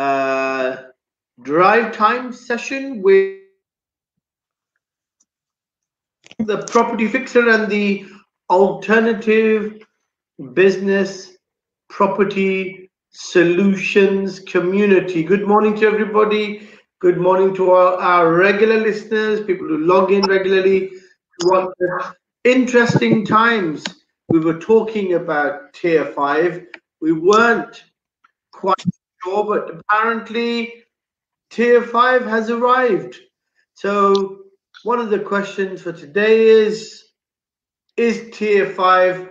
uh, drive time session with the property fixer and the alternative business property solutions community. Good morning to everybody. Good morning to our, our regular listeners, people who log in regularly. What interesting times we were talking about tier five. We weren't quite sure, but apparently tier five has arrived. So one of the questions for today is, is tier five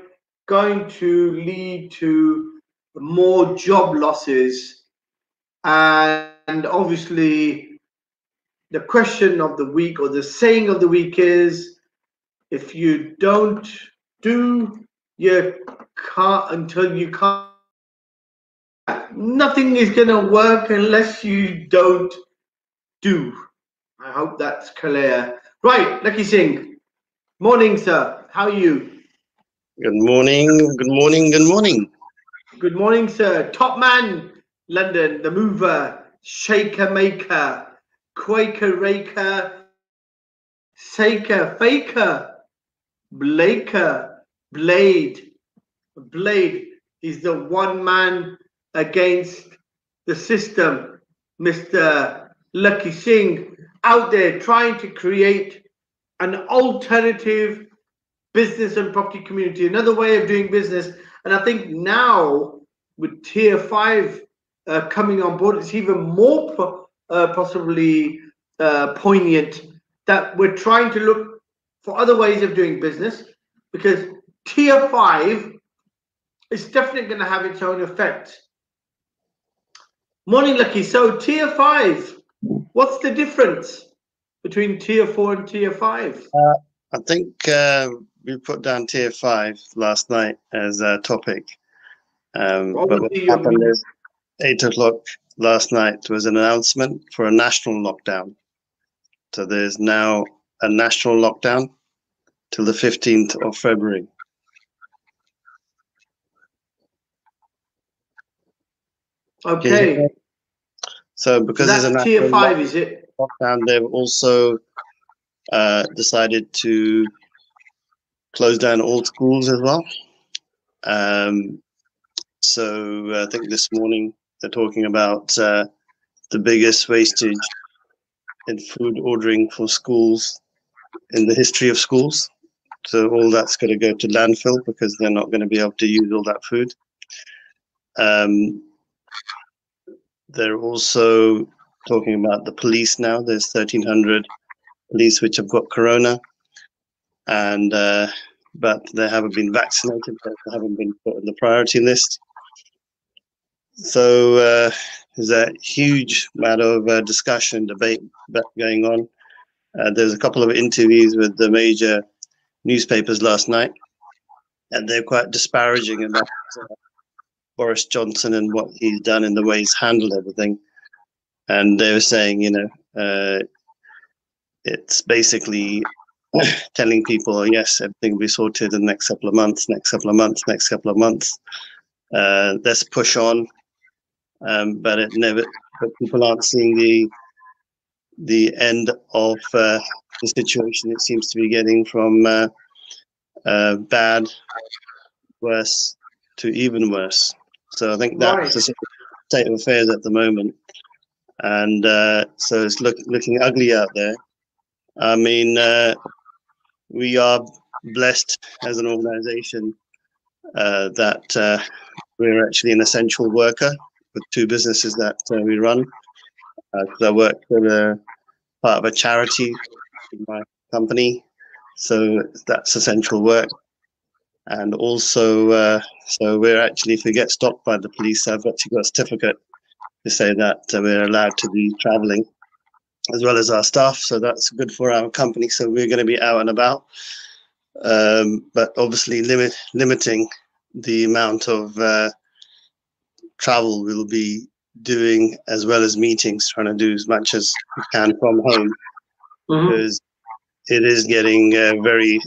going to lead to more job losses and obviously, the question of the week or the saying of the week is if you don't do your car until you can't, nothing is going to work unless you don't do. I hope that's clear. Right, Lakhi Singh. Morning, sir. How are you? Good morning. Good morning. Good morning. Good morning, sir. Top man, London, the mover. Shaker Maker, Quaker Raker, Saker, Faker, Blaker, Blade. Blade is the one man against the system. Mr. Lakhi Singh out there trying to create an alternative business and property community, another way of doing business. And I think now with tier five uh, coming on board, it's even more po- uh, possibly uh, poignant that we're trying to look for other ways of doing business because tier five is definitely going to have its own effect. Morning, Lakhi. So, tier five, what's the difference between tier four and tier five? Uh, I think uh, we put down tier five last night as a topic. Um, What but what happened is eight o'clock last night was an announcement for a national lockdown. So there's now a national lockdown till the 15th of February. Okay, So so because there's a tier five, is it? lockdown, they've also uh, decided to close down all schools as well. Um, so I think this morning they're talking about uh, the biggest wastage in food ordering for schools in the history of schools. So all that's going to go to landfill because they're not going to be able to use all that food. Um, they're also talking about the police now. There's 1,300 police which have got corona, and uh, but they haven't been vaccinated. They haven't been put on the priority list. So uh, there's a huge amount of uh, discussion, debate going on. Uh, there's a couple of interviews with the major newspapers last night, and they're quite disparaging about uh, Boris Johnson and what he's done and the way he's handled everything. And they were saying, you know, uh, it's basically telling people, yes, everything will be sorted in the next couple of months, next couple of months, next couple of months. Uh, let's push on. Um, but it never, but people aren't seeing the the end of uh, the situation. It seems to be getting from uh, uh, bad, worse to even worse. So I think that's Right. the state of affairs at the moment, and uh, so it's look, looking ugly out there. I mean, uh, we are blessed as an organisation uh, that uh, we're actually an essential worker with two businesses that uh, we run. Because I work for a part of a charity in my company, so that's essential work. And also, uh, so we're actually, if we get stopped by the police, I've actually got a certificate to say that uh, we're allowed to be traveling as well as our staff. So that's good for our company. So we're going to be out and about, um, but obviously limit limiting the amount of uh, travel we'll be doing as well as meetings, trying to do as much as we can from home Mhm. because it is getting uh, very,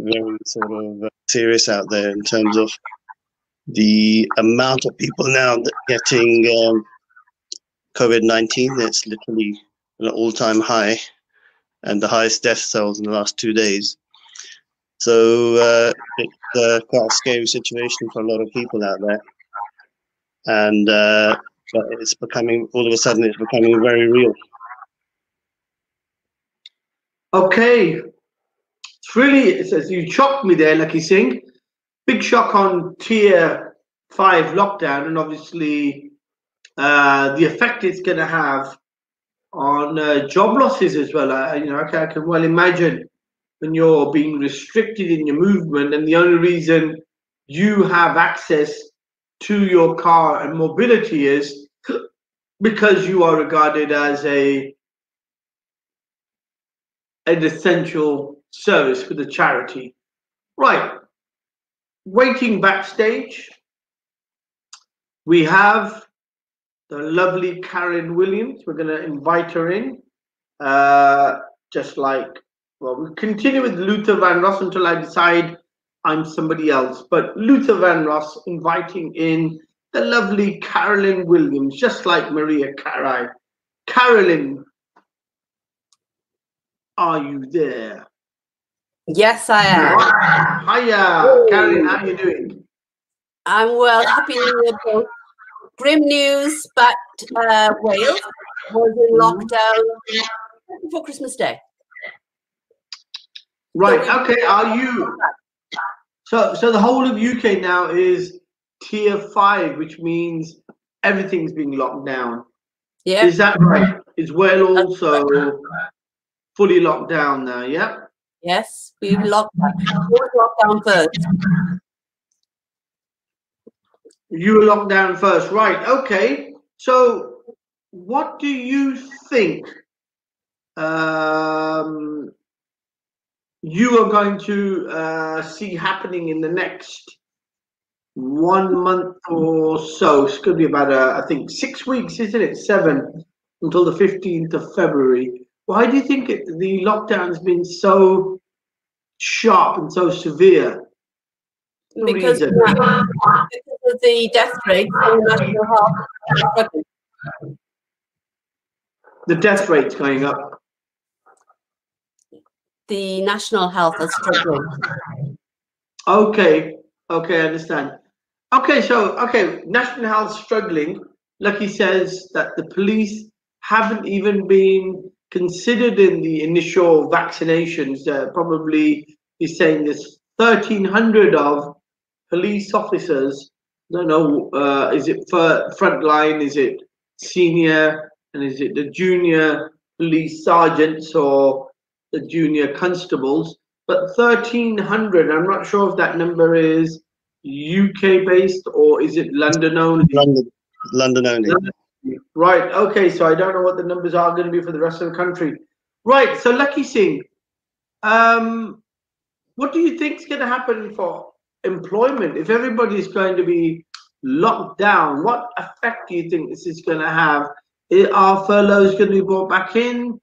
very sort of uh, serious out there in terms of the amount of people now getting um, COVID-19. It's literally an all-time high and the highest death tolls in the last two days. So uh, it's uh, quite a scary situation for a lot of people out there. And uh, it's becoming, all of a sudden, it's becoming very real. Okay. Really, it says you shocked me there, Lakhi Singh. Big shock on tier five lockdown, and obviously uh, the effect it's going to have on uh, job losses as well. You know, I can well imagine when you're being restricted in your movement, and the only reason you have access to your car and mobility is because you are regarded as a an essential service for the charity. Right. Waiting backstage, we have the lovely Karen Williams. We're going to invite her in. Uh, just like, well, we continue with Luther Vandross until I decide I'm somebody else. But Luther Vandross inviting in the lovely Carolyn Williams, just like Mariah Carey. Carolyn, are you there? Yes, I am. Hiya, Carolyn, how are you doing? I'm well. Happy New Year, both. Grim news, but uh, Wales was in lockdown before Christmas Day. Right. Okay. Are you? So, so the whole of UK now is tier five, which means everything's being locked down. Yeah. Is that right? Is well also fully locked down now? Yeah. Yes, we locked down. We locked down first. You were locked down first, right? Okay. So, what do you think um, you are going to uh, see happening in the next one month or so? It's going to be about, uh, I think, six weeks, isn't it? Seven until the 15th of February. Why do you think the lockdown has been so sharp and so severe? Because, reason. because of the death rate in national health. the death rate's going up. The national health is struggling. Okay, okay, I understand. Okay, so okay, national health struggling. Lakhi says that the police haven't even been considered in the initial vaccinations. Uh, probably he's saying there's 1,300 of police officers. I don't know, uh, is it for frontline? Is it senior? And is it the junior police sergeants or the junior constables? But 1,300, I'm not sure if that number is UK based or is it London only? London, London only. Right. Okay. So I don't know what the numbers are going to be for the rest of the country. Right. So Lakhi Singh, um, what do you think is going to happen for employment if everybody is going to be locked down? What effect do you think this is going to have? Are furloughs going to be brought back in?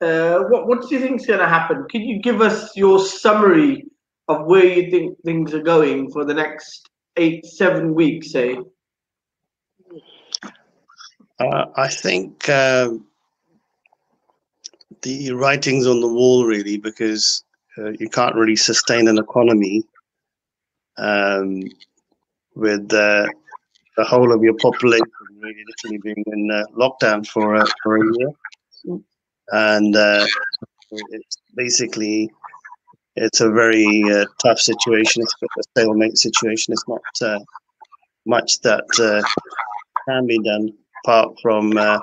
Uh, what What do you think is going to happen? Can you give us your summary of where you think things are going for the next eight, seven weeks, say? Uh, I think um the writing's on the wall, really, because uh, you can't really sustain an economy um, with uh, the whole of your population really literally being in uh, lockdown for uh, for a year, and uh, it's basically it's a very uh, tough situation. It's a stalemate situation. It's not uh, much that uh, can be done apart from uh,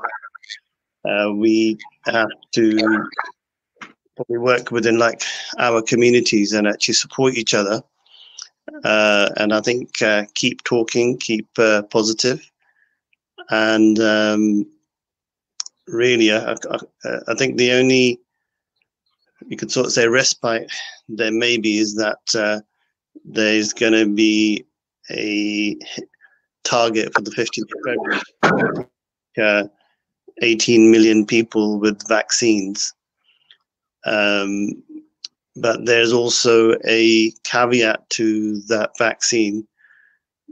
uh, we have to probably work within like our communities and actually support each other. Uh, and I think uh, keep talking, keep uh, positive, and um, really, I, I, I think the only you could sort of say respite there maybe is that uh, there's going to be a target for the 15th of February. Uh, 18 million people with vaccines. Um, but there's also a caveat to that vaccine,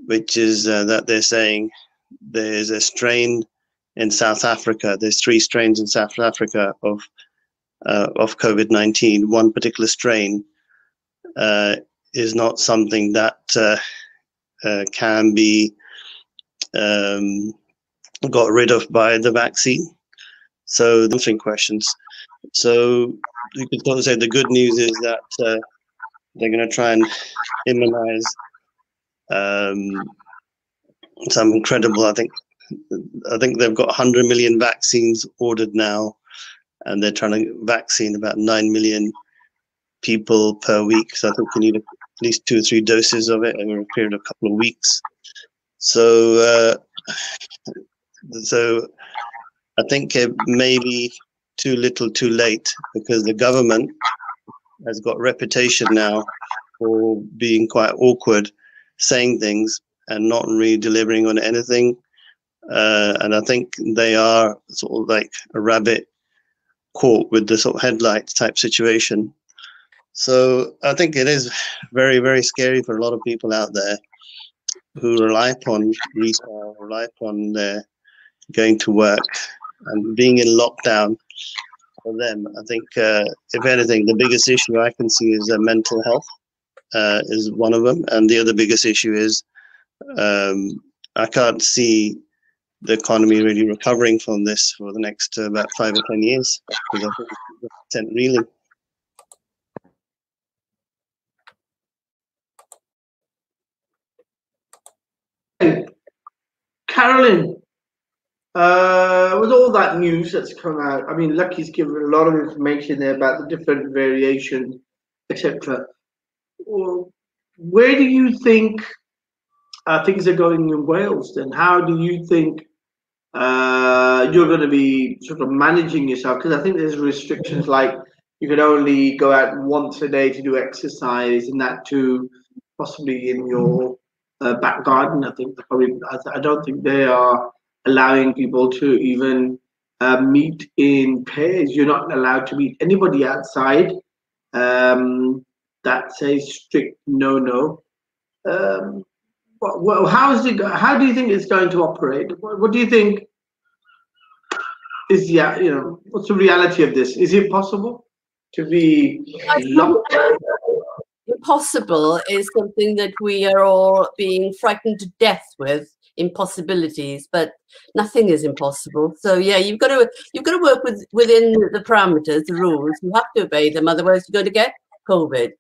which is uh, that they're saying there's a strain in South Africa. There's three strains in South Africa of uh, of COVID-19. One particular strain uh, is not something that uh, uh can be um, got rid of by the vaccine. So, answering questions. So, you could sort of say the good news is that uh, they're going to try and immunize um, some incredible. I think I think they've got 100 million vaccines ordered now, and they're trying to vaccine about 9 million people per week. So I think you need at least two or three doses of it over a period of a couple of weeks. So, uh, so I think it may be too little, too late because the government has got reputation now for being quite awkward, saying things and not really delivering on anything. Uh, and I think they are sort of like a rabbit caught with the sort of headlights type situation. So I think it is very, very scary for a lot of people out there who rely upon retail, rely upon their going to work and being in lockdown for them. I think, uh, if anything, the biggest issue I can see is uh, mental health uh, is one of them, and the other biggest issue is um, I can't see the economy really recovering from this for the next uh, about five or ten years because I think it's really. Carolyn, uh, with all that news that's come out, I mean, Lakhi's given a lot of information there about the different variations, etc. Where do you think uh, things are going in Wales? Then, how do you think uh, you're going to be sort of managing yourself? Because I think there's restrictions like you can only go out once a day to do exercise, and that too possibly in your uh, back garden. I think probably I, I don't think they are allowing people to even uh, meet in pairs. You're not allowed to meet anybody outside. Um, that's a strict no-no. Um, well, how is it? How do you think it's going to operate? What, what do you think is yeah? You know, what's the reality of this? Is it possible to be locked? Impossible is something that we are all being frightened to death with impossibilities, but nothing is impossible. So yeah, you've got to you've got to work with within the parameters, the rules. You have to obey them, otherwise you're going to get COVID.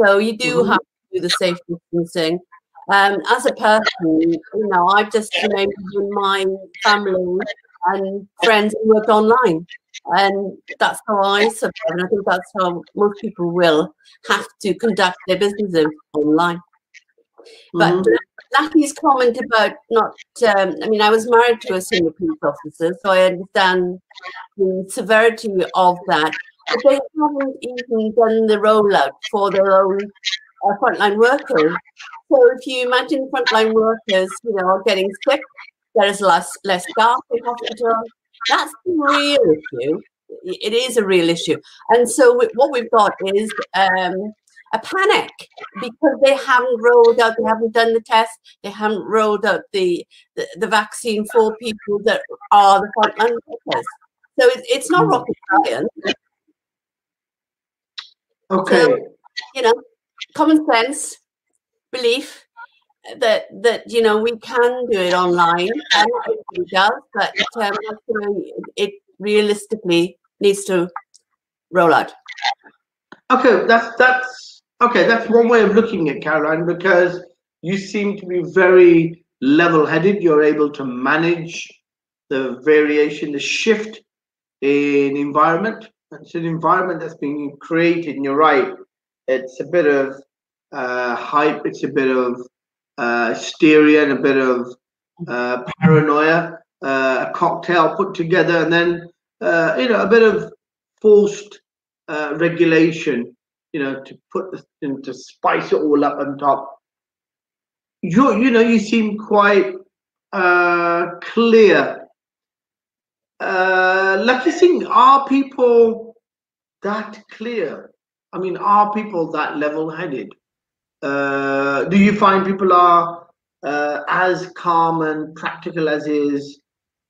So you do mm-hmm. have to do the safe distancing. Um, as a person, you know, I've just remained with my family and friends who work online. And that's how I survive. And I think that's how most people will have to conduct their businesses online. But. Lakhi's comment about not, um, I mean, I was married to a senior police officer, so I understand the severity of that. But they haven't even done the rollout for their own uh, frontline workers. So if you imagine frontline workers, you know, getting sick, there is less less staff in hospital. That's the real issue. It is a real issue. And so what we've got is um, a panic because they haven't rolled out, they haven't done the test, they haven't rolled out the, the, the vaccine for people that are the frontline workers. So it, it's not rocket science. Okay. So, you know, common sense, belief that that you know we can do it online and it does, but um, it realistically needs to roll out. Okay, that's that's Okay, that's one way of looking at Caroline because you seem to be very level headed. You're able to manage the variation, the shift in environment. It's an environment that's being created, and you're right. It's a bit of uh, hype, it's a bit of hysteria, and a bit of uh, paranoia, uh, a cocktail put together, and then uh, you know a bit of forced uh, regulation you know, to put this to spice it all up on top. You you know, you seem quite uh, clear. Uh, Lakhi Singh, are people that clear? I mean, are people that level-headed? Uh, do you find people are uh, as calm and practical as is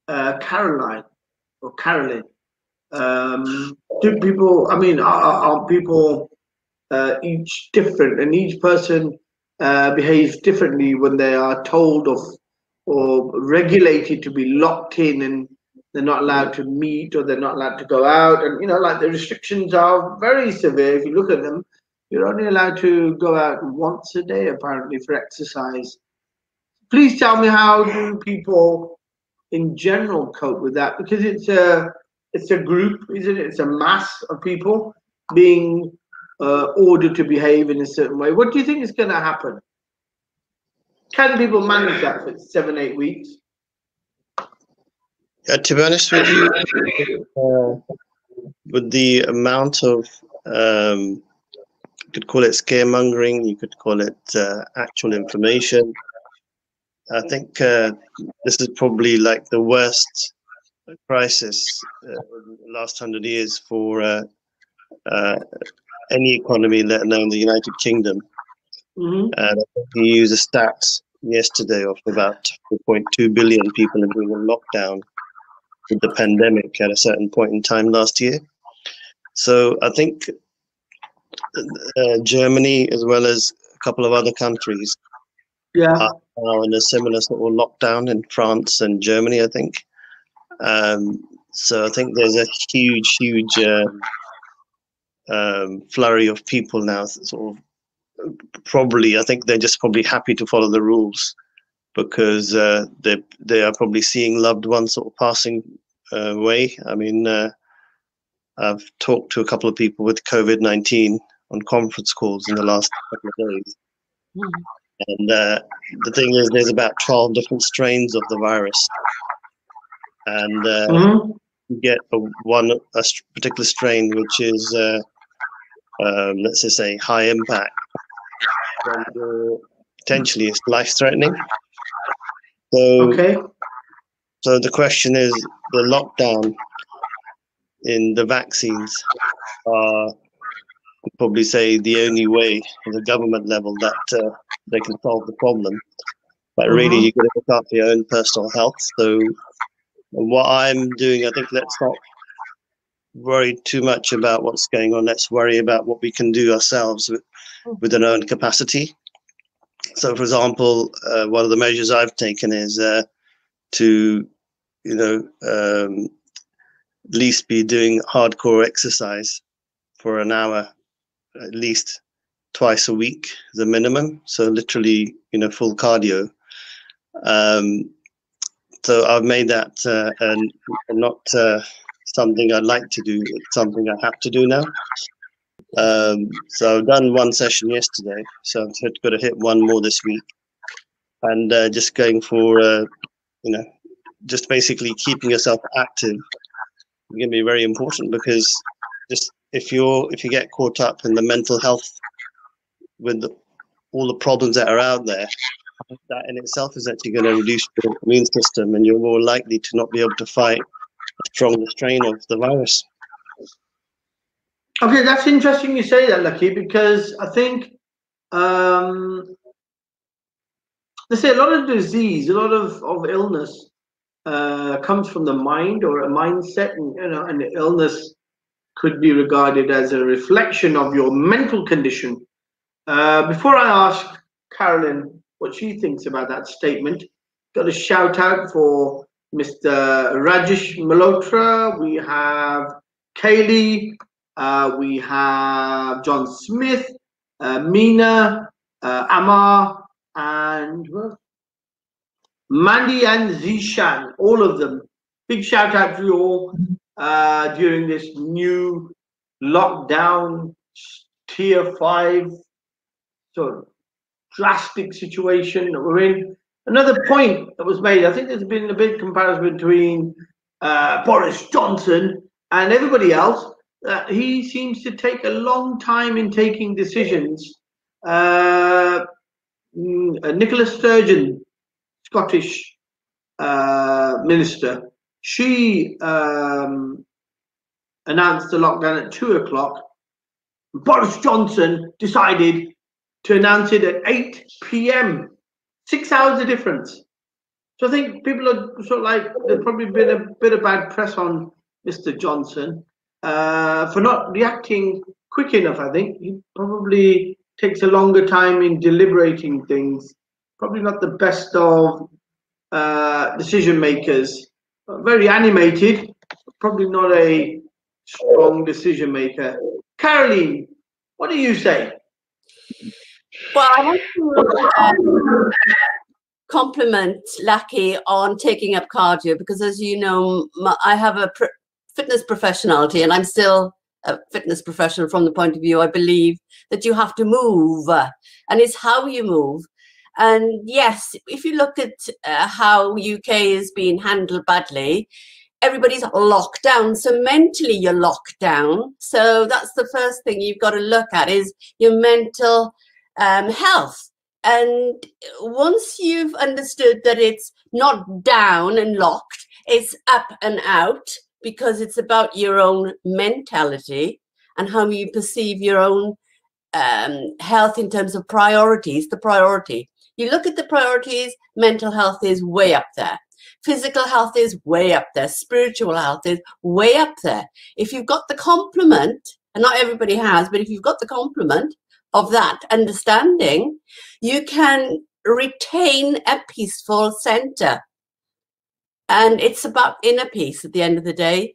uh, Caroline or Carolyn, um, do people? I mean, are, are people uh, each different, and each person uh, behaves differently when they are told of or regulated to be locked in and they're not allowed to meet or they're not allowed to go out and you know like the restrictions are very severe if you look at them you're only allowed to go out once a day apparently for exercise. Please tell me how do people in general cope with that? Because it's a it's a group isn't it? It's a mass of people being uh, ordered to behave in a certain way. What do you think is going to happen? Can people manage that for seven eight weeks? Yeah, to be honest with you, uh, with the amount of, um, could call it scaremongering, you could call it uh, actual information. I think uh, this is probably like the worst crisis uh, in the last hundred years for uh, uh, any economy, let alone the United Kingdom. mm-hmm. And you use a stat yesterday of about 4.2 billion people in being in lockdown with the pandemic at a certain point in time last year. So I think uh, Germany, as well as a couple of other countries, yeah are now in a similar sort of lockdown in France and Germany, I think. Um, so I think there's a huge, huge um, um, flurry of people now, sort of probably, I think they're just probably happy to follow the rules because uh, they they are probably seeing loved ones sort of passing uh, away. I mean, uh, I've talked to a couple of people with COVID nineteen on conference calls in the last couple of days, and uh, the thing is, there's about twelve different strains of the virus, and uh, mm-hmm. you get a one a particular strain which is uh, um, let's just say high impact, and uh, potentially it's life threatening. So, okay so the question is the lockdown in the vaccines are probably say the only way at the government level that uh, they can solve the problem. But really, Mhm. you got to look after your own personal health. So, what I'm doing, I think, let's not worry too much about what's going on. Let's worry about what we can do ourselves with, with our own capacity. So, for example, uh, one of the measures I've taken is uh, to, you know, um, at least be doing hardcore exercise for an hour, at least twice a week, the minimum. So, literally, you know, full cardio. Um, so I've made that uh, and, not uh, something I'd like to do. It's something I have to do now. Um, so I've done one session yesterday, so I've got to hit one more this week, and uh, just going for uh, you know, just basically keeping yourself active going to be very important because just if you're if you get caught up in the mental health with the, all the problems that are out there, that in itself is actually going to reduce your immune system, and you're more likely to not be able to fight a stronger strain of the virus. Okay, that's interesting you say that, Lakhi, because I think um, they say a lot of disease, a lot of, of illness uh, comes from the mind or a mindset, and you know, the illness could be regarded as a reflection of your mental condition. Uh, before I ask Carolyn what she thinks about that statement, got a shout out for Mr. Rajesh Malhotra. We have Kaylee. Uh, we have John Smith, uh, Mina, uh, Amar, and Mandy and Zishan, all of them. Big shout out to you all uh, during this new lockdown, tier five, sort of drastic situation that we're in. Another point that was made, I think there's been a big comparison between uh, Boris Johnson and everybody else uh, he seems to take a long time in taking decisions. Uh, mm, Nicola Sturgeon, Scottish uh, minister, she um, announced the lockdown at two o'clock. Boris Johnson decided to announce it at 8 p.m. Six hours of difference. So I think people are sort of like there's probably been a bit of bad press on Mr. Johnson uh, for not reacting quick enough. I think he probably takes a longer time in deliberating things. Probably not the best of uh, decision makers. Very animated, probably not a strong decision maker. Caroline, what do you say? Well, I want to um, compliment Lakhi on taking up cardio because, as you know, my, I have a pr- fitness professionality and I'm still a fitness professional from the point of view I believe that you have to move and it's how you move. And yes, if you look at uh, how UK is being handled badly, everybody's locked down. So mentally, you're locked down. So that's the first thing you've got to look at is your mental um, health. And once you've understood that it's not down and locked, it's up and out because it's about your own mentality and how you perceive your own um, health in terms of priorities, the priority. You look at the priorities, mental health is way up there. Physical health is way up there. Spiritual health is way up there. If you've got the complement, and not everybody has, but if you've got the complement of that understanding, you can retain a peaceful center. And it's about inner peace at the end of the day.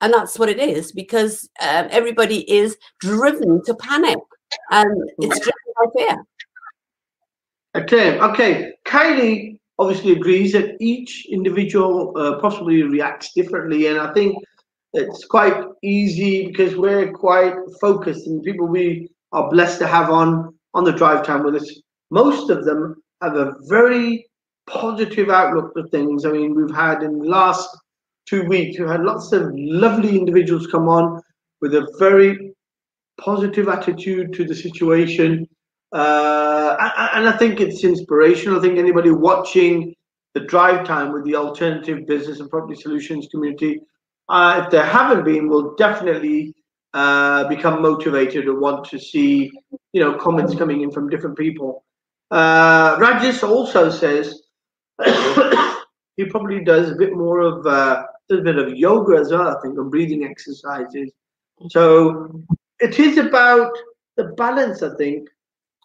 And that's what it is because um, everybody is driven to panic and it's driven by fear. Okay, okay. Kylie obviously agrees that each individual uh, possibly reacts differently, and I think it's quite easy because we're quite focused, and people we are blessed to have on on the drive time with us. Most of them have a very positive outlook for things. I mean, we've had in the last two weeks, we've had lots of lovely individuals come on with a very positive attitude to the situation uh, and I think it's inspirational. I think anybody watching the drive time with the alternative business and property solutions community, uh, if they haven't been, will definitely uh, become motivated and want to see, you know, comments coming in from different people. Uh, Rajis also says he probably does a bit more of uh, a bit of yoga as well. I think and breathing exercises. So it is about the balance. I think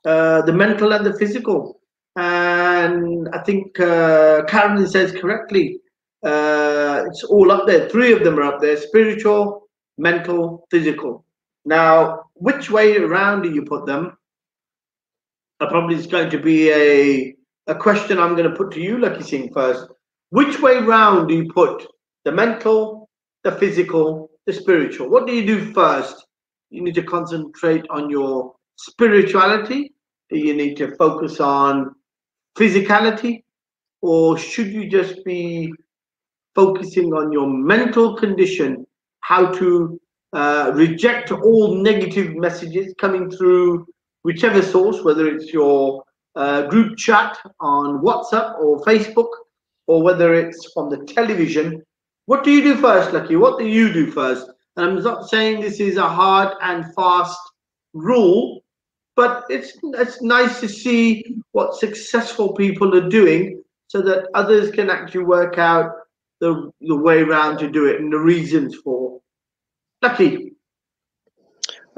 uh, the mental and the physical. And I think uh, Karen says correctly, uh, it's all up there. Three of them are up there spiritual, mental, physical. Now, which way around do you put them? Uh, probably is going to be a, a question I'm going to put to you, Lakhi Singh, first. Which way round do you put the mental, the physical, the spiritual? What do you do first? You need to concentrate on your spirituality you need to focus on physicality? Or should you just be focusing on your mental condition, how to uh, reject all negative messages coming through whichever source, whether it's your uh, group chat on WhatsApp or Facebook, or whether it's from the television. What do you do first, Lakhi? What do you do first? And I'm not saying this is a hard and fast rule, but it's it's nice to see what successful people are doing so that others can actually work out the the way around to do it and the reasons for. Lakhi.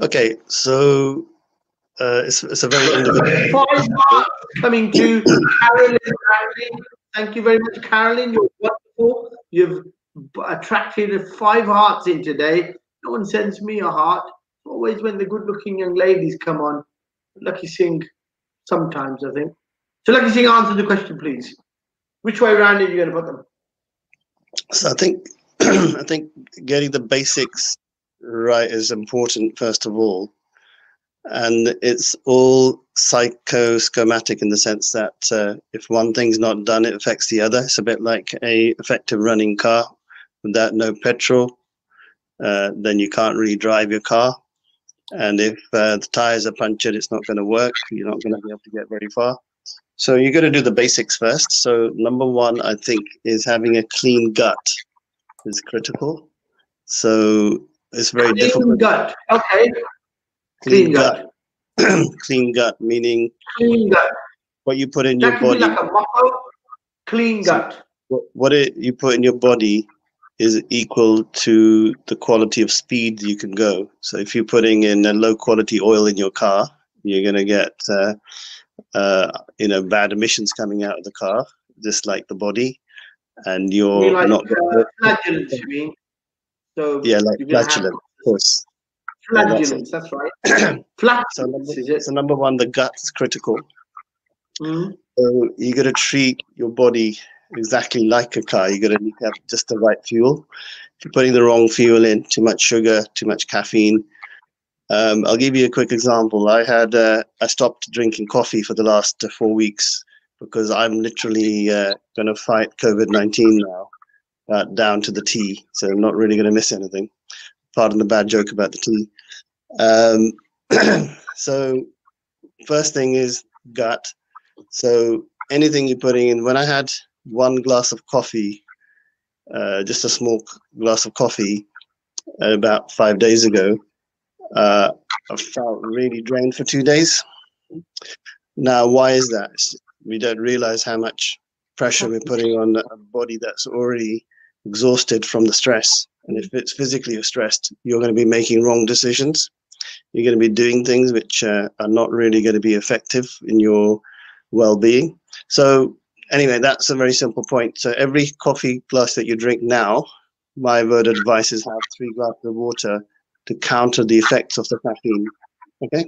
Okay so uh, it's, it's a very individual coming to carolyn thank you very much carolyn. You're wonderful. You've attracted five hearts in today. No one sends me a heart. Always when the good looking young ladies come on Lakhi Singh sometimes, I think. So Lakhi Singh, answer the question, please. Which way around are you going to put them? So I think I think getting the basics right is important first of all, and it's all psychoschematic in the sense that uh, if one thing's not done, it affects the other. It's a bit like a effective running car. Without no petrol, uh, then you can't really drive your car. And if uh, the tires are punctured, it's not going to work. You're not going to be able to get very far. So you got to do the basics first. So number one, I think, is having a clean gut is critical. So it's very clean difficult. gut. Okay. Clean, clean gut. gut. clean gut meaning clean gut. what you put in that your body. Like a motto. clean So- gut. what, what it, you put in your body is equal to the quality of speed you can go. So if you're putting in a low quality oil in your car, you're going to get uh, uh, you know bad emissions coming out of the car, just like the body, and You you're mean like not uh, flatulence, you mean? So yeah like flatulent, of course. Yeah, that's that's right. Flatulence, So number, so number one, the gut's critical. Mm. So you got to treat your body exactly like a car. You're got to have just the right fuel. If you're putting the wrong fuel in, too much sugar, too much caffeine. Um, I'll give you a quick example. I had uh, I stopped drinking coffee for the last uh, four weeks because I'm literally uh, going to fight COVID nineteen now, uh, down to the T. So I'm not really going to miss anything. Pardon the bad joke about the tea. Um, so first thing is gut. So anything you're putting in. When I had one glass of coffee, uh, just a small glass of coffee, about five days ago, uh, I felt really drained for two days. Now, why is that? We don't realize how much pressure we're putting on a body that's already exhausted from the stress. And if it's physically stressed, you're going to be making wrong decisions. You're going to be doing things which uh, are not really going to be effective in your well-being. So anyway, that's a very simple point. So every coffee glass that you drink now, my word of advice is have three glasses of water to counter the effects of the caffeine. Okay.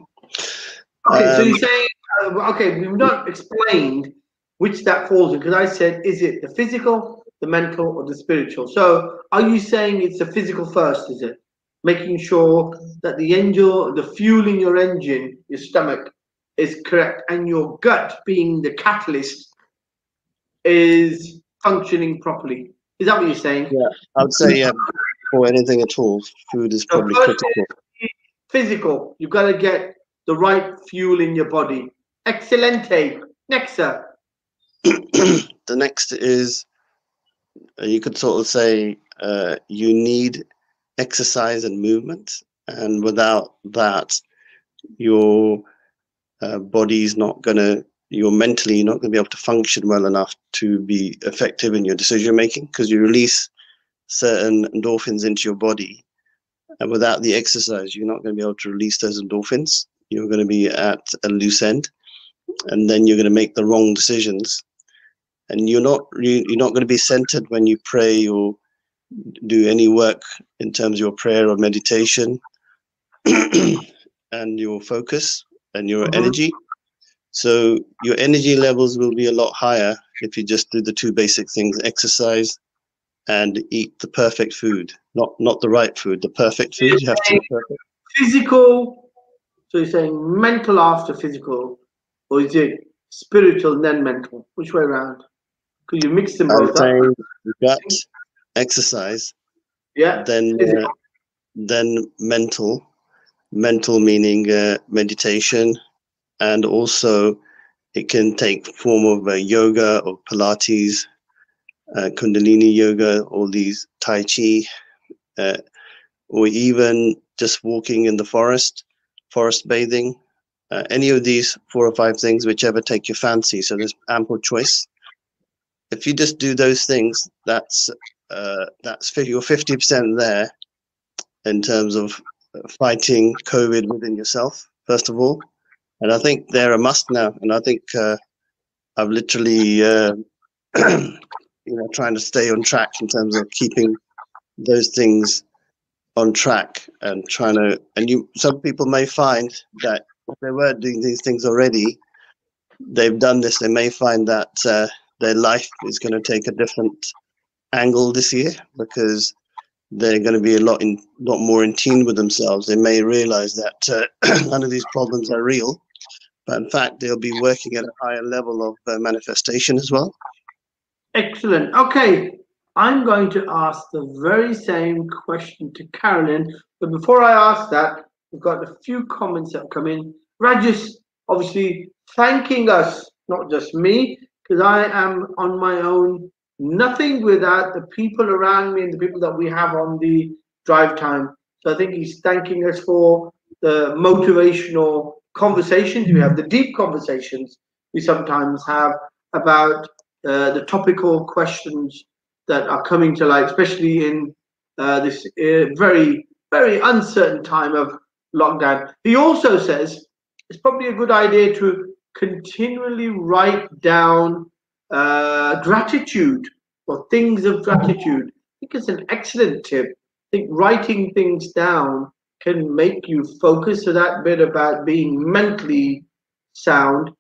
Okay, so Um, you're saying, uh, okay, we've not explained which that falls in because I said, is it the physical, the mental, or the spiritual? So are you saying it's the physical first, is it? Making sure that the engine, the fuel in your engine, your stomach, is correct, and your gut, being the catalyst, is functioning properly. Is that what you're saying? Yeah. I would say yeah, for anything at all, food is probably critical. physical. You've got to get the right fuel in your body. Excelente. Next, sir. the next is uh, you could sort of say uh, you need exercise and movement and without that your uh, body's not going to you're mentally not going to be able to function well enough to be effective in your decision making because you release certain endorphins into your body and without the exercise you're not going to be able to release those endorphins. You're going to be at a loose end and then you're going to make the wrong decisions. And you're not you- you're not going to be centered when you pray or do any work in terms of your prayer or meditation and your focus and your Mhm. energy so your energy levels will be a lot higher if you just do the two basic things exercise and eat the perfect food not not the right food the perfect food you have to. Physical. So you're saying mental after physical, or is it spiritual then mental? Which way around? Because you mix them i'm both up. saying gut exercise Yeah. then uh, then mental mental meaning uh, meditation and also it can take form of uh, yoga or pilates uh, kundalini yoga all these tai chi uh, or even just walking in the forest forest bathing uh, any of these four or five things whichever take your fancy so there's ample choice if you just do those things that's uh, that's fi- you're 50% there in terms of fighting COVID within yourself, first of all. And I think they're a must now. And I think uh, I've literally, uh, you know, trying to stay on track in terms of keeping those things on track and trying to. And you, some people may find that if they were doing these things already, they've done this. They may find that uh, their life is going to take a different angle this year because they're going to be a lot in lot more in tune with themselves. They may realize that uh, none of these problems are real, but in fact they'll be working at a higher level of uh, manifestation as well. Excellent. Okay. I'm going to ask the very same question to Carolyn. But before I ask that, we've got a few comments that come in. Rajesh, obviously, thanking us, not just me, because I am on my own, nothing without the people around me and the people that we have on the drive time. So I think he's thanking us for the motivational conversations we have, the deep conversations we sometimes have about uh, the topical questions that are coming to light, especially in uh, this uh, very, very uncertain time of lockdown. He also says it's probably a good idea to continually write down uh, gratitude or things of gratitude. I think it's an excellent tip. I think writing things down can make you focus. So that bit about being mentally sound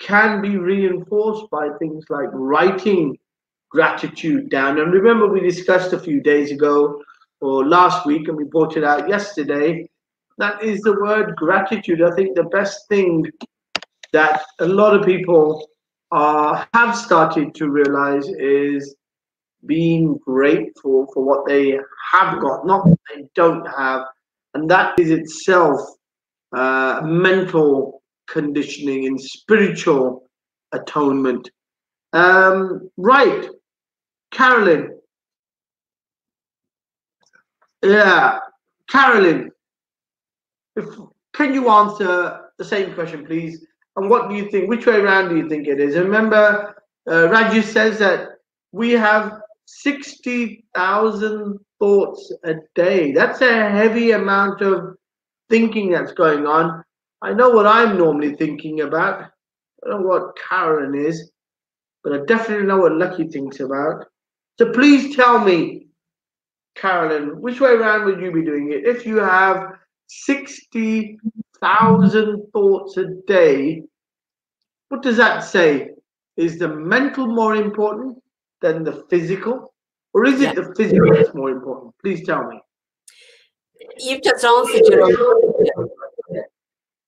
can be reinforced by things like writing gratitude down. And remember, we discussed a few days ago or last week, and we brought it out yesterday. That is the word gratitude. I think the best thing that a lot of people uh, have started to realize is being grateful for what they have got, not what they don't have. And that is itself uh, mental conditioning and spiritual atonement. Um, right, Carolyn. Yeah, Carolyn. If, can you answer the same question, please? And what do you think? Which way around do you think it is? Remember, uh, Raju says that we have 60,000 thoughts a day. That's a heavy amount of thinking that's going on. I know what I'm normally thinking about. I don't know what Karen is, but I definitely know what Lakhi thinks about. So please tell me, Carolyn, which way around would you be doing it? If you have 60,000 thoughts a day, what does that say? Is the mental more important than the physical? Or is it yeah. the physical that's more important? Please tell me. You've just answered your own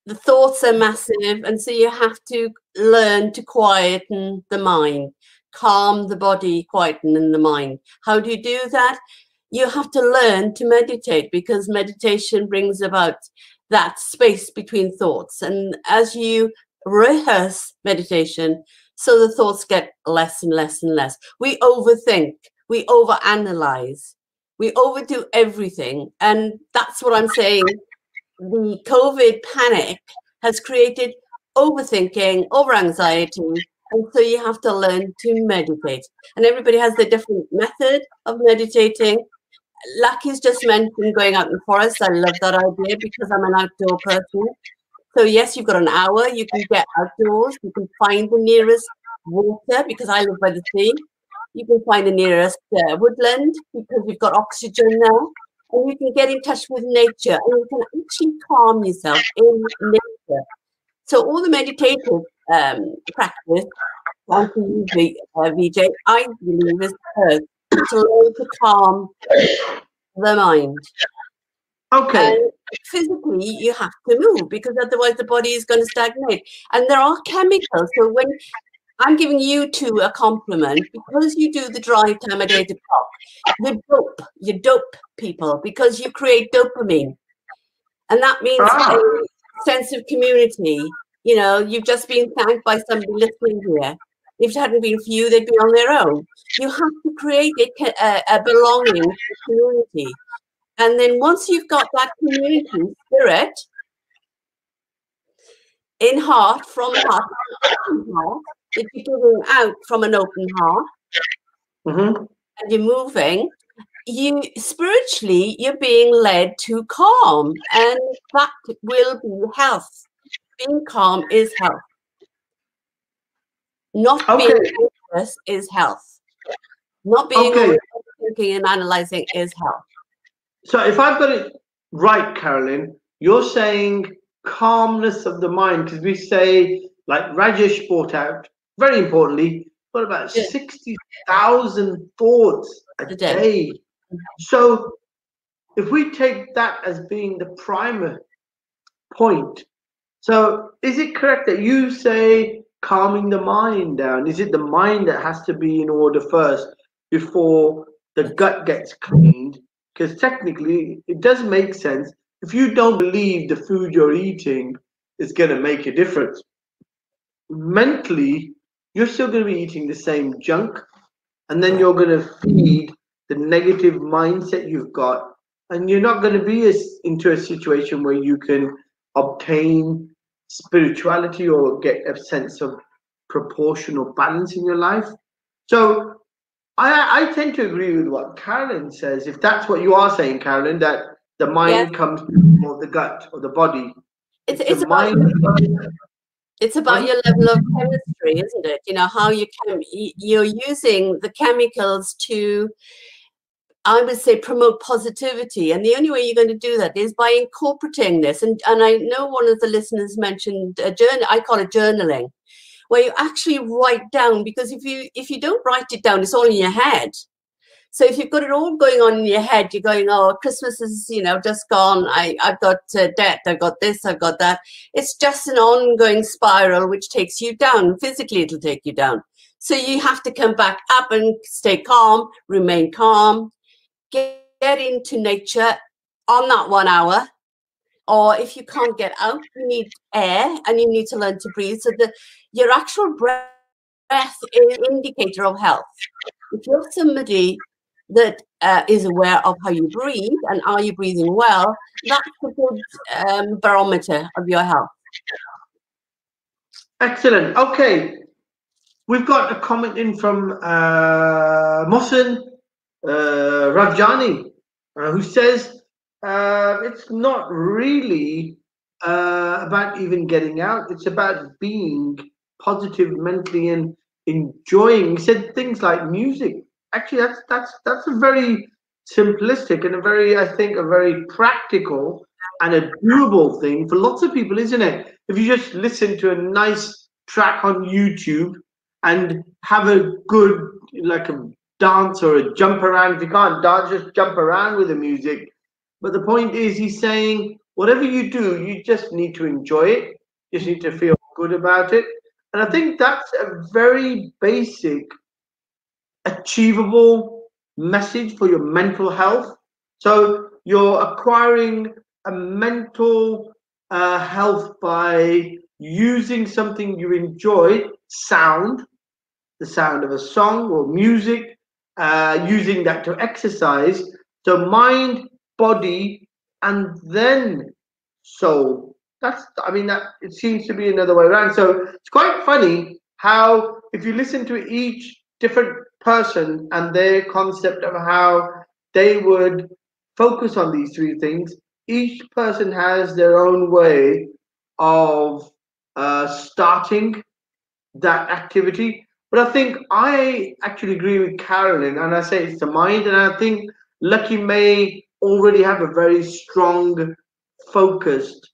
The thoughts are massive, and so you have to learn to quieten the mind, calm the body, quieten the mind. How do you do that? You have to learn to meditate because meditation brings about that space between thoughts. And as you rehearse meditation, so the thoughts get less and less and less. We overthink, we overanalyze, we overdo everything. And that's what I'm saying. The COVID panic has created overthinking, over anxiety. And so you have to learn to meditate. And everybody has their different method of meditating. Lakhi's just mentioned going out in the forest. I love that idea because I'm an outdoor person. So yes, you've got an hour. You can get outdoors. You can find the nearest water because I live by the sea. You can find the nearest uh, woodland because you've got oxygen now. And you can get in touch with nature and you can actually calm yourself in nature. So all the meditative um, practice, you, uh, Vijay, I believe is to learn to calm the mind. Okay. And physically, you have to move because otherwise the body is going to stagnate. And there are chemicals. So when I'm giving you two a compliment because you do the drive time a day to talk, you dope, you dope people because you create dopamine. And that means ah. a sense of community. You know, you've just been thanked by somebody listening here. If it hadn't been for you, they'd be on their own. You have to create a, a, a belonging community. And then once you've got that community spirit in heart, from heart, that you're giving out from an open heart, mm-hmm. and you're moving, you spiritually you're being led to calm, and that will be health. Being calm is health. Not okay. being anxious is health. Not being okay. thinking and analyzing is health. So if I've got it right, Carolyn, you're saying calmness of the mind because we say, like Rajesh brought out, very importantly, what about yeah. 60,000 thoughts a, a day. day. Mm-hmm. So if we take that as being the primer point, so is it correct that you say calming the mind down? Is it the mind that has to be in order first before the gut gets cleaned? Because technically, it does make sense. If you don't believe the food you're eating is going to make a difference, mentally, you're still going to be eating the same junk. And then you're going to feed the negative mindset you've got. And you're not going to be as, into a situation where you can obtain spirituality or get a sense of proportional balance in your life. So I, I tend to agree with what Carolyn says. If that's what you are saying, Carolyn, that the mind yeah. comes before the gut or the body. It's, it's, it's about, it's about your level of chemistry, isn't it? You know how you can you're using the chemicals to I would say promote positivity. And the only way you're going to do that is by incorporating this. And, and I know one of the listeners mentioned a journal, I call it journaling, where you actually write down because if you if you don't write it down, it's all in your head. So if you've got it all going on in your head, you're going, oh, Christmas is, you know, just gone. I, I've got uh, debt. I've got this. I've got that. It's just an ongoing spiral which takes you down. Physically, it'll take you down. So you have to come back up and stay calm, remain calm, get, get into nature on that one hour. Or if you can't get out, you need air and you need to learn to breathe. So the your actual breath is an indicator of health. If you're somebody that uh, is aware of how you breathe and are you breathing well, that's a good um, barometer of your health. Excellent. Okay. We've got a comment in from uh, Mohsen uh, Rajani, uh, who says uh, it's not really uh, about even getting out, it's about being positive mentally and enjoying. He said things like music actually that's that's that's a very simplistic and a very i think a very practical and a doable thing for lots of people isn't it? If you just listen to a nice track on youtube and have a good like a dance or a jump around if you can't dance just jump around with the music. But the point is he's saying whatever you do you just need to enjoy it. You just need to feel good about it. And i think that's a very basic achievable message for your mental health. So you're acquiring a mental uh, health by using something you enjoy, sound, the sound of a song or music, uh, using that to exercise. So mind, body, and then soul. That's, I mean, that it seems to be another way around. So it's quite funny how, if you listen to each different person and their concept of how they would focus on these three things. Each person has their own way of uh, starting that activity. But I think I actually agree with Carolyn, and I say it's the mind, and I think Lakhi may already have a very strong, focused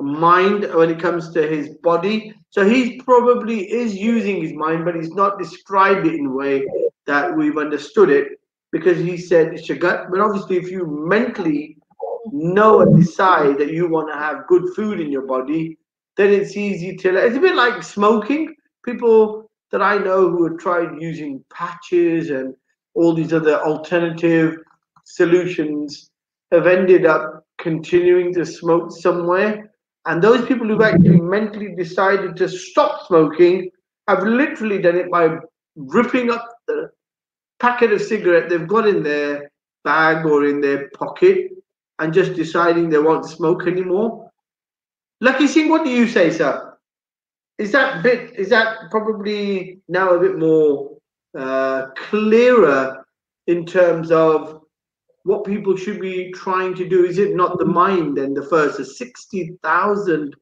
mind when it comes to his body. So he probably is using his mind, but he's not described it in a way that we've understood it because he said it's your gut. But obviously, if you mentally know and decide that you want to have good food in your body, then it's easy to. It's a bit like smoking. People that I know who have tried using patches and all these other alternative solutions have ended up continuing to smoke somewhere and those people who've actually mentally decided to stop smoking have literally done it by ripping up the packet of cigarette they've got in their bag or in their pocket and just deciding they won't smoke anymore. Lakhi Singh, what do you say, sir? Is that bit is that probably now a bit more uh, clearer in terms of what people should be trying to do is it not the mind and the first the 60,000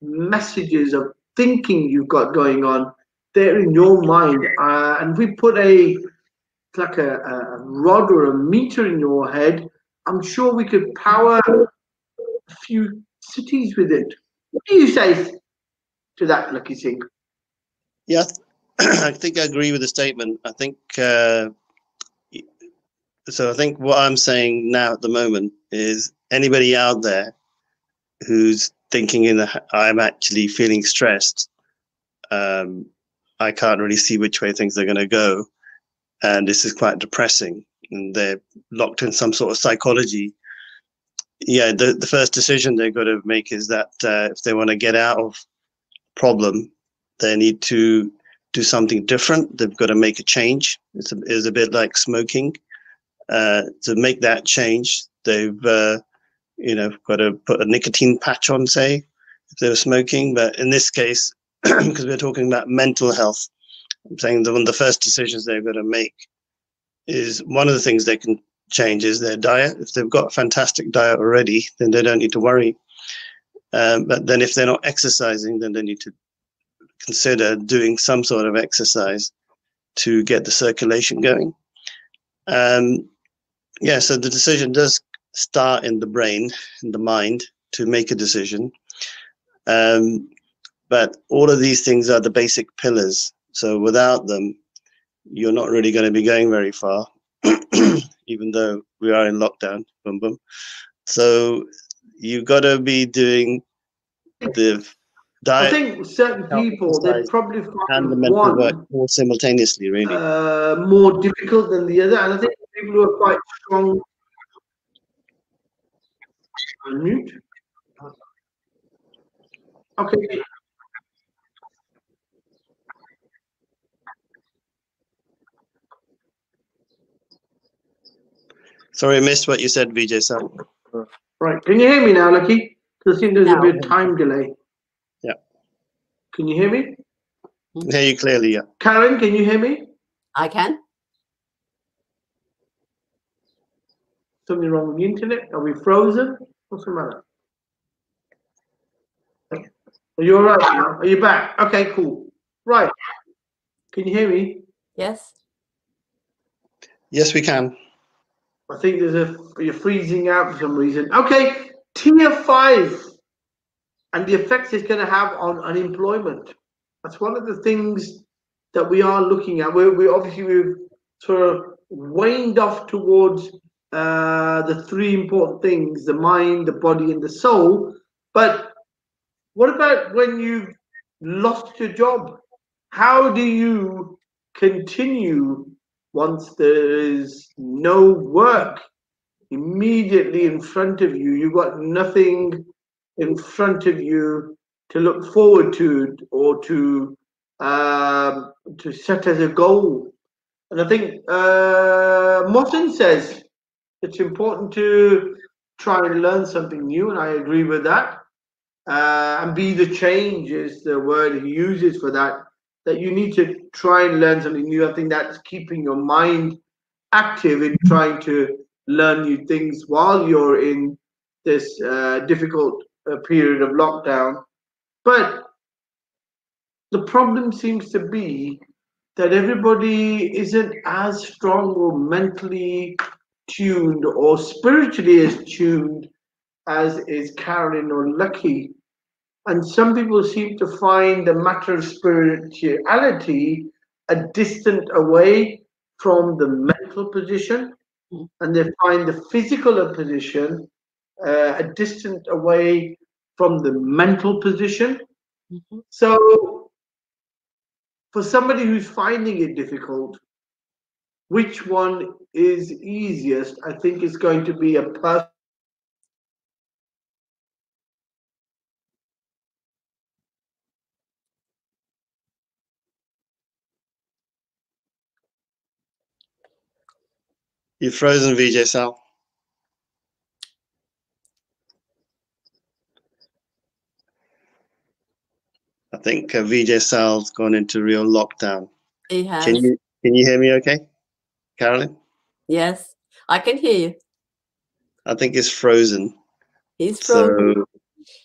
messages of thinking you've got going on they're in your mind. Uh, and we put a like a, a, rod or a meter in your head i'm sure we could power a few cities with it. What do you say to that Lakhi singh yeah i think i agree with the statement. I think uh, so I think what I'm saying now at the moment is anybody out there who's thinking in the I'm actually feeling stressed. Um, I can't really see which way things are going to go, and this is quite depressing. And they're locked in some sort of psychology. Yeah, the the first decision they've got to make is that uh, if they want to get out of problem, they need to do something different. They've got to make a change. It's a, it's a bit like smoking uh, to make that change, they've uh, you know got to put a nicotine patch on, say, if they were smoking. But in this case, because we're talking about mental health, I'm saying that one of the first decisions they've got to make is one of the things they can change is their diet. If they've got a fantastic diet already, then they don't need to worry. Um, but then if they're not exercising, then they need to consider doing some sort of exercise to get the circulation going. Um, yeah, so the decision does start in the brain, in the mind, to make a decision. Um, but all of these things are the basic pillars. So without them, you're not really going to be going very far, even though we are in lockdown. Boom, boom. So you've got to be doing the diet. I think certain people they probably find and the mental work one all simultaneously, really. uh, more difficult than the other, and I think people who are quite strong. Unmute. Okay. Sorry, I missed what you said, Vijay Sal. Right. Can you hear me now, Lakhi? Because I think there's a bit of time delay. Yeah. Can you hear me? I hear you clearly, yeah. Karen, can you hear me? I can. Something wrong with the internet? Are we frozen? What's the matter? Are you all right now? Are you back? Okay, cool. Right. Can you hear me? Yes. Yes, we can. I think there's a you're freezing out for some reason. Okay, tier five and the effects it's going to have on unemployment. That's one of the things that we are looking at. We're, we obviously we've sort of waned off towards uh, the three important things: the mind, the body, and the soul. But what about when you've lost your job? How do you continue once there is no work immediately in front of you? You've got nothing in front of you to look forward to or to um, to set as a goal. And I think uh, Mohsin says it's important to try and learn something new, and I agree with that. Uh, and be the change is the word he uses for that. That you need to try and learn something new. I think that's keeping your mind active in trying to learn new things while you're in this uh, difficult uh, period of lockdown. But the problem seems to be that everybody isn't as strong or mentally tuned or spiritually as tuned as is Carolyn or Lakhi. And some people seem to find the matter of spirituality a distant away from the mental position, and they find the physical position uh, a distant away from the mental position. Mhm. So, for somebody who's finding it difficult, which one is easiest? I think is going to be a person. You're frozen, Vijay Sal. I think uh, Vijay Sal's gone into real lockdown. He has. Can you can you hear me okay, Carolyn? Yes. I can hear you. I think it's frozen. He's frozen. So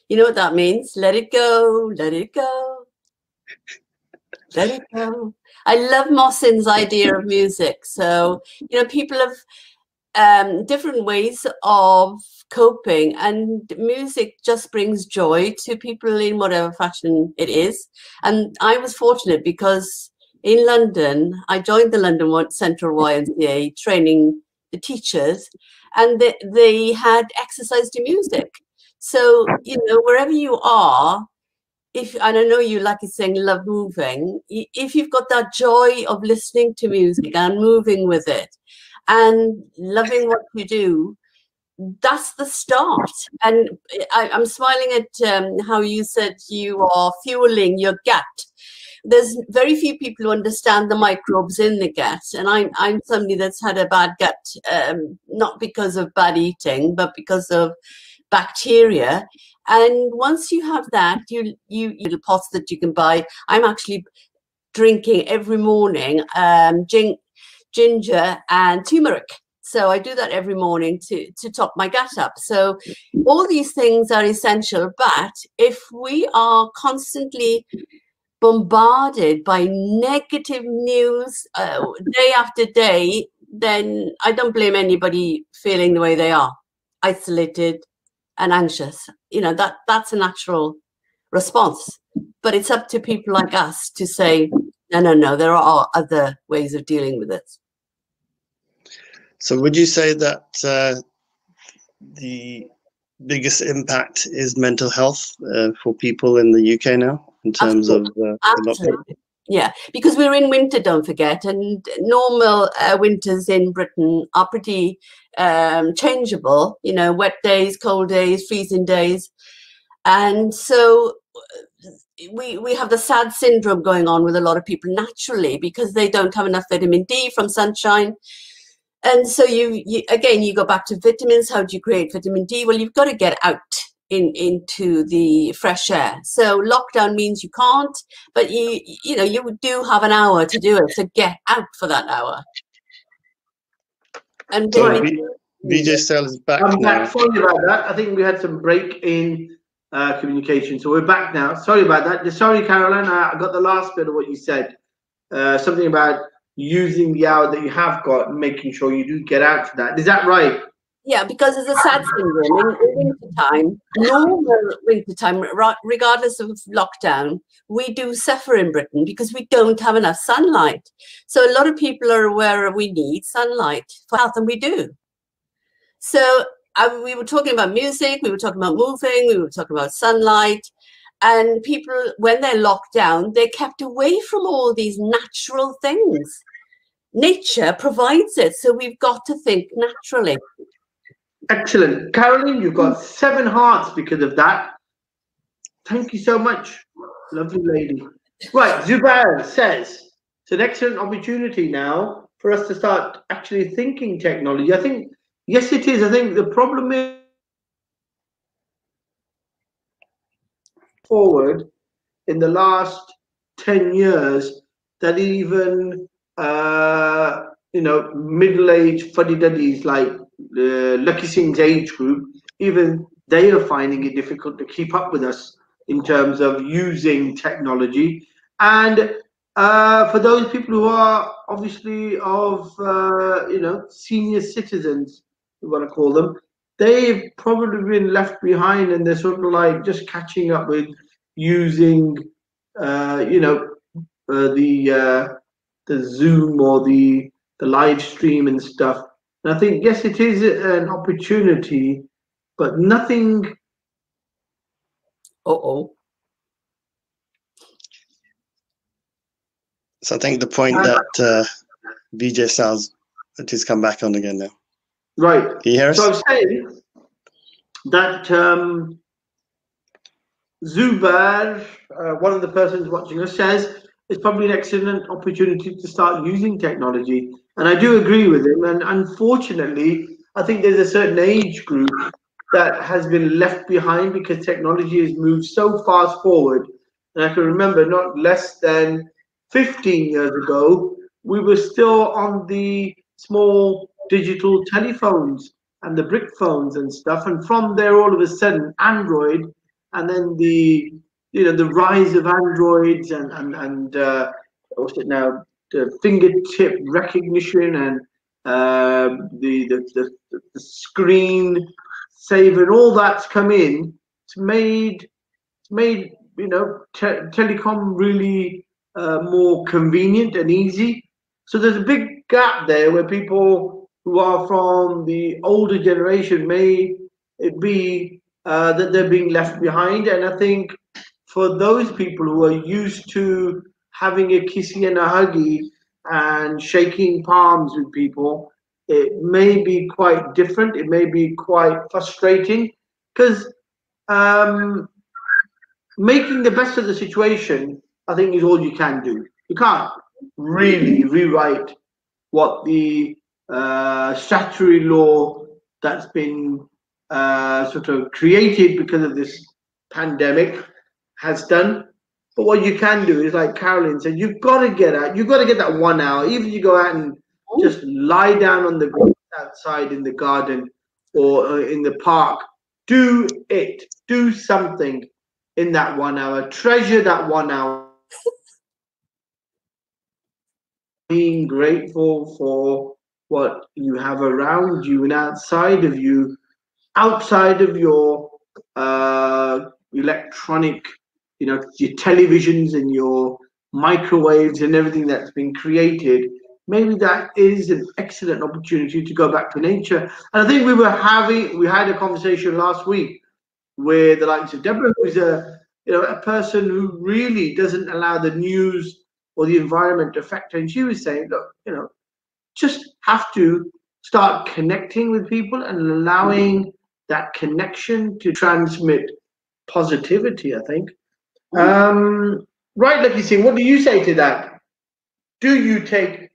You know what that means? Let it go. Let it go. Let it go. I love Mohsin's idea of music. So, you know, people have um, different ways of coping, and music just brings joy to people in whatever fashion it is. And I was fortunate because in London, I joined the London Central YMCA training the teachers, and they, they had exercise to music. So, you know, wherever you are, if and I know you like it saying love moving, if you've got that joy of listening to music and moving with it and loving what you do, that's the start. And I, I'm smiling at um, how you said you are fueling your gut. There's very few people who understand the microbes in the gut, and I'm I'm somebody that's had a bad gut, um, not because of bad eating, but because of bacteria. And once you have that, you you you the pots that you can buy. I'm actually drinking every morning um, gin- ginger and turmeric. So I do that every morning to to top my gut up. So all these things are essential. But if we are constantly bombarded by negative news uh, day after day, then I don't blame anybody feeling the way they are, isolated and anxious. You know that that's a natural response. But it's up to people like us to say, no, no, no. There are other ways of dealing with it. So would you say that uh, the biggest impact is mental health uh, for people in the UK now in terms Absolutely. of uh, Absolutely. Yeah, because we're in winter, don't forget, and normal uh, winters in Britain are pretty um, changeable. You know, wet days, cold days, freezing days, and so uh, we we have the sad syndrome going on with a lot of people naturally because they don't have enough vitamin D from sunshine and so you, you again you go back to vitamins how do you create vitamin d well you've got to get out in into the fresh air so lockdown means you can't but you you know you do have an hour to do it so get out for that hour and So maybe- V- VJ Style is back I'm now. back. Sorry about that. I think we had some break in uh, communication, so we're back now. Sorry about that. Sorry, Caroline. I I got the last bit of what you said. Uh, something about using the hour that you have got and making sure you do get out for that. Is that right? Yeah, because it's a sad syndrome. In, in winter time, normal winter time, regardless of lockdown, we do suffer in Britain because we don't have enough sunlight. So a lot of people are aware we need sunlight for health, and we do. So I, we were talking about music, we were talking about moving, we were talking about sunlight. And people, when they're locked down, they're kept away from all these natural things. Nature provides it, so we've got to think naturally. Excellent. Caroline, you've got seven hearts because of that. Thank you so much. Lovely lady. Right, Zubair says it's an excellent opportunity now for us to start actually thinking technology. I think, yes, it is. I think the problem is forward in the last 10 years that even, uh, you know, middle-aged fuddy-duddies like uh, Lakhi Singh's age group, even they are finding it difficult to keep up with us in terms of using technology. And uh, for those people who are obviously of, uh, you know, senior citizens, we want to call them, they've probably been left behind and they're sort of like just catching up with using, uh, you know, uh, the uh, the Zoom or the the live stream and stuff. And I think yes, it is an opportunity, but nothing. Uh oh. So I think the point that uh, VJ Styles that he's come back on again now. Right. Can you hear us? So I'm saying that um, Zubair, uh, one of the persons watching us, says it's probably an excellent opportunity to start using technology. And I do agree with him. And unfortunately, I think there's a certain age group that has been left behind because technology has moved so fast forward. And I can remember not less than 15 years ago, we were still on the small digital telephones and the brick phones and stuff. And from there, all of a sudden, Android, and then the you know the rise of androids and and and uh, what's it now? The fingertip recognition and uh, the, the the the screen saver and all that's come in. It's made it's made you know te- telecom really uh, more convenient and easy. So there's a big gap there where people who are from the older generation may it be uh, that they're being left behind. And I think for those people who are used to having a kissy and a huggy and shaking palms with people, it may be quite different. It may be quite frustrating because um, making the best of the situation, I think, is all you can do. You can't really rewrite what the uh, statutory law that's been uh, sort of created because of this pandemic has done. But what you can do is like Carolyn said, you've got to get out. You've got to get that one hour. Even if you go out and just lie down on the outside in the garden or uh, in the park, do it. Do something in that one hour. Treasure that one hour. Being grateful for what you have around you and outside of you, outside of your uh, electronic, you know, your televisions and your microwaves and everything that's been created. Maybe that is an excellent opportunity to go back to nature. And I think we were having, we had a conversation last week with the likes of Deborah, who's a, you know, a person who really doesn't allow the news or the environment to affect her. And she was saying, look, you know, just have to start connecting with people and allowing that connection to transmit positivity, I think. Um, right, Lakhi Singh, what do you say to that? Do you take,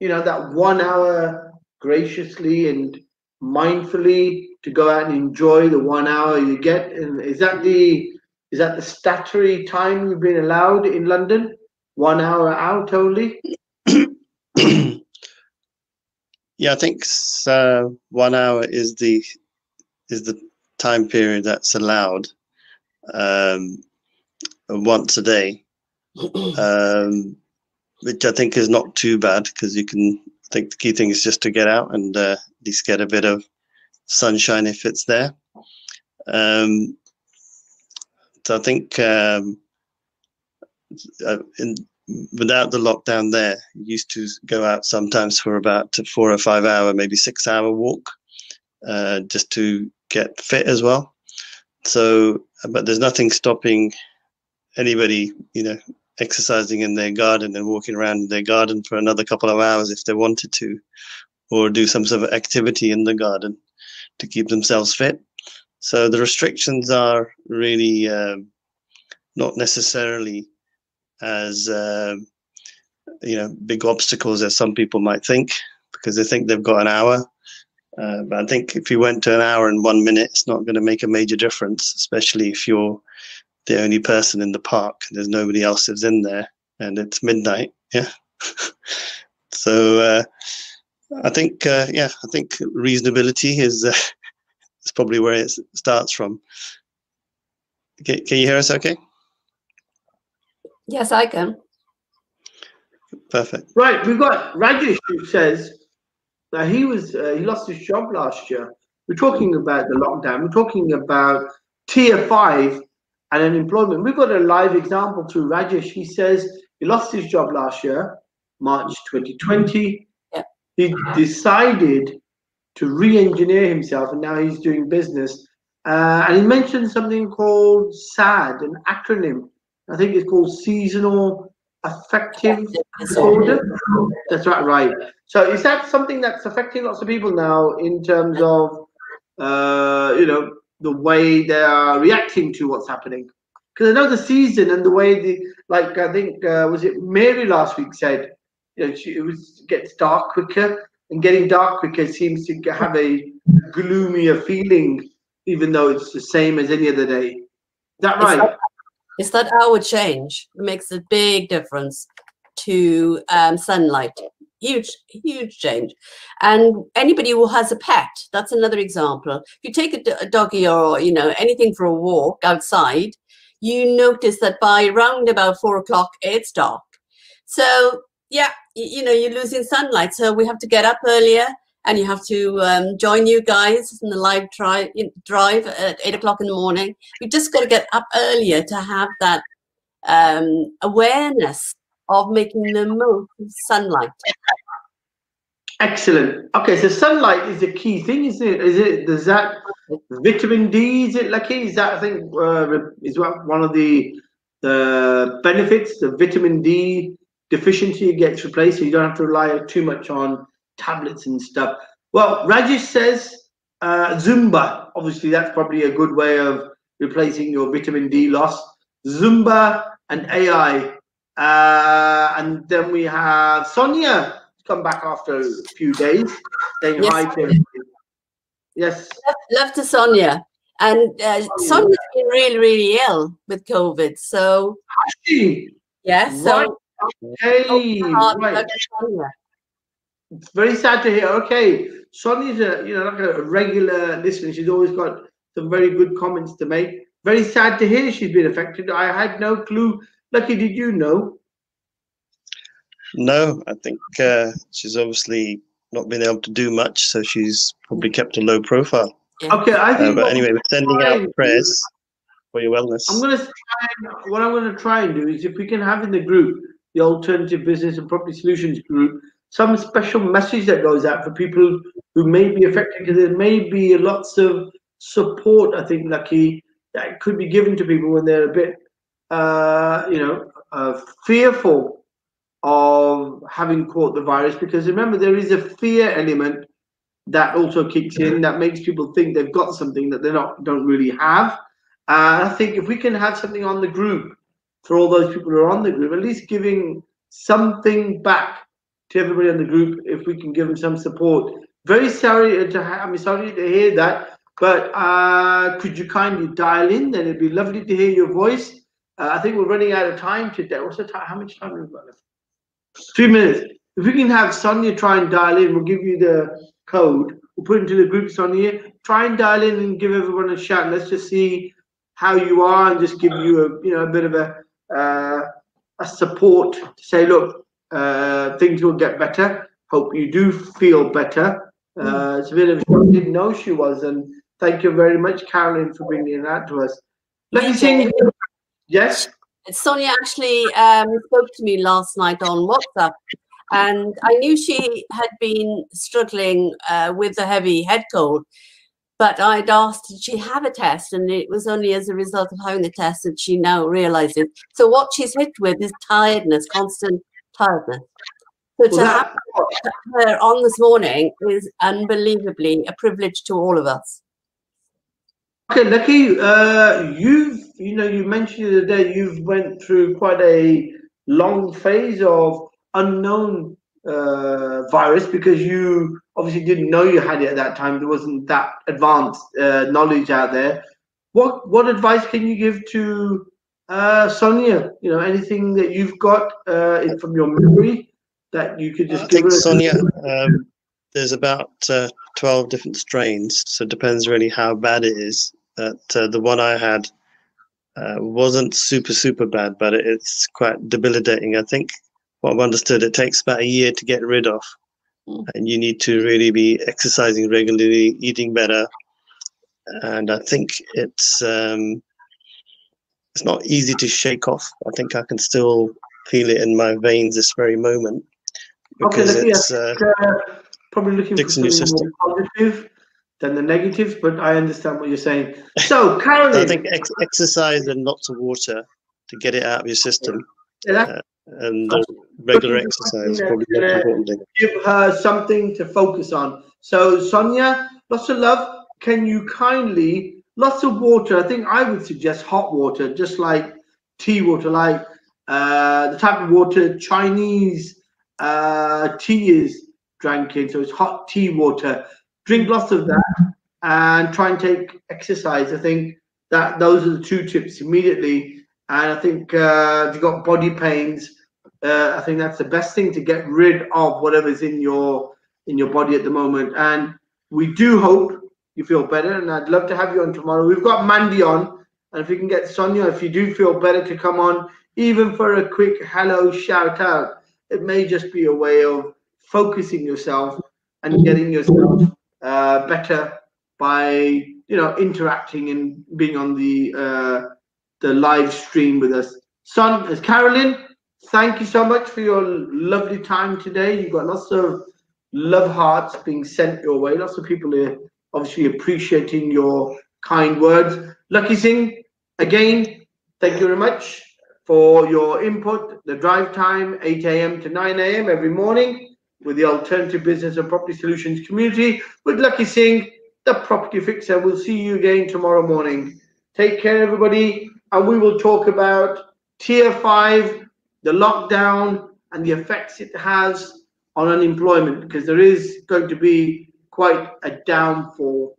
you know, that one hour graciously and mindfully to go out and enjoy the one hour you get? And is that the is that the statutory time you've been allowed in London? One hour out only? yeah, I think uh, one hour is the is the time period that's allowed um, once a day, um, which I think is not too bad because you can. I think the key thing is just to get out and uh, at least get a bit of sunshine if it's there. Um, so I think um, uh, in, without the lockdown there, used to go out sometimes for about a four or five hour, maybe six hour walk, uh, just to get fit as well. So, but there's nothing stopping anybody, you know, exercising in their garden and walking around in their garden for another couple of hours if they wanted to, or do some sort of activity in the garden to keep themselves fit. So the restrictions are really um, not necessarily as uh, you know big obstacles as some people might think because they think they've got an hour. Uh, but I think if you went to an hour and one minute, it's not going to make a major difference, especially if you're the only person in the park. There's nobody else that's in there, and it's midnight. Yeah. so uh, I think, uh, yeah, I think reasonability is uh, is probably where it starts from. Can, can you hear us? Okay. Yes, I can. Perfect. Right, we've got Rajesh who says that he was uh, he lost his job last year. We're talking about the lockdown. We're talking about tier five and unemployment. We've got a live example through Rajesh. He says he lost his job last year, March 2020. Yeah. He decided to re-engineer himself, and now he's doing business. Uh, and he mentioned something called SAD, an acronym I think it's called seasonal affective disorder. That's right, right. So is that something that's affecting lots of people now in terms of, uh, you know, the way they are reacting to what's happening? Because I know the season and the way the, like I think uh, was it Mary last week said, you know, she, it was gets dark quicker, and getting dark quicker seems to have a gloomier feeling, even though it's the same as any other day. Is that right? It's that hour change it makes a big difference to um, sunlight. Huge, huge change. And anybody who has a pet, that's another example. If you take a, a doggy or you know anything for a walk outside, you notice that by round about four o'clock it's dark. So yeah, you, you know you're losing sunlight. So we have to get up earlier and you have to um, join you guys in the live drive, drive at eight o'clock in the morning. We just got to get up earlier to have that um, awareness of making the most of sunlight. Excellent. Okay, so sunlight is a key thing, isn't it? Is it? Does that vitamin D? Is it Lakhi? Is that I think uh, is one of the the benefits? The vitamin D deficiency gets replaced, so you don't have to rely too much on tablets and stuff. Well, Rajesh says uh, Zumba. Obviously, that's probably a good way of replacing your vitamin D loss. Zumba and AI. Uh, and then we have Sonia come back after a few days saying yes. hi to. Yes. Love, love to Sonia. And uh, Sonia's been really, really ill with COVID. So, She, yes. Right. So, hey, heart right. It's very sad to hear. Okay, Sonia's a you know like a regular listener. She's always got some very good comments to make. Very sad to hear she's been affected. I had no clue. Lakhi, did you know? No, I think uh, she's obviously not been able to do much, so she's probably kept a low profile. Okay, I Uh, think. but anyway, we're sending fine. out prayers for your wellness. I'm gonna try and, what I'm gonna try and do is if we can have in the group the alternative business and property solutions group some special message that goes out for people who may be affected because there may be lots of support I think Lakhi that could be given to people when they're a bit uh, you know uh, fearful of having caught the virus because remember there is a fear element that also kicks in that makes people think they've got something that they not don't really have and I think if we can have something on the group for all those people who are on the group, at least giving something back to everybody on the group, if we can give them some support. Very sorry to ha- I'm sorry to hear that, but uh, could you kindly dial in? Then it'd be lovely to hear your voice. Uh, I think we're running out of time today. What's the time? How much time have we got? Three minutes. If we can have Sonia try and dial in, we'll give you the code. We'll put into the group, Sonia. Try and dial in and give everyone a shout. Let's just see how you are and just give you a you know a bit of a uh, a support to say look uh, things will get better hope you do feel better uh, it's a bit of a didn't know she was and thank you very much Carolyn for bringing that to us let me sing yes Sonia actually um, spoke to me last night on WhatsApp, and I knew she had been struggling uh, with a heavy head cold. But I'd asked, did she have a test? And it was only as a result of having the test that she now realizes. So what she's hit with is tiredness, constant tiredness. So to Well, have her on this morning is unbelievably a privilege to all of us. Okay, Lakhi, uh, you've you know you mentioned the other day you've went through quite a long phase of unknown uh, virus because you obviously didn't know you had it at that time. There wasn't that advanced uh, knowledge out there. What what advice can you give to uh, Sonia? You know, anything that you've got uh, in- from your memory that you could just I give think Sonia, um, there's about uh, 12 different strains, so it depends really how bad it is. That uh, the one I had uh, wasn't super, super bad, but it's quite debilitating. I think what I've understood, it takes about a year to get rid of, Mm. and you need to really be exercising regularly, eating better, and I think it's um, it's not easy to shake off. I think I can still feel it in my veins this very moment because I it's. Uh, uh, probably looking for something more positive than the negatives, but I understand what you're saying. So, Carolyn, I think ex- exercise and lots of water to get it out of your system, yeah, that- and uh, regular exercise is probably the most important thing. give her something to focus on. So, Sonia, lots of love. Can you kindly, lots of water? I think I would suggest hot water, just like tea water, like uh, the type of water Chinese uh, tea is drank in. So, it's hot tea water. Drink lots of that and try and take exercise. I think that those are the two tips immediately. And I think uh, if you've got body pains, uh, I think that's the best thing to get rid of whatever's in your in your body at the moment. And we do hope you feel better. And I'd love to have you on tomorrow. We've got Mandy on, and if you can get Sonia, if you do feel better, to come on, even for a quick hello shout out. It may just be a way of focusing yourself and getting yourself uh, better by you know interacting and being on the uh, the live stream with us. Son, as Carolyn, thank you so much for your lovely time today. You've got lots of love hearts being sent your way. Lots of people are obviously appreciating your kind words. Lakhi Singh, again, thank you very much for your input. The drive time, 8 a.m. to 9 a.m. every morning with the Alternative Business and Property Solutions community with Lakhi Singh, the property fixer. We'll see you again tomorrow morning. Take care, everybody, and we will talk about tier five, the lockdown, and the effects it has on unemployment because there is going to be quite a downfall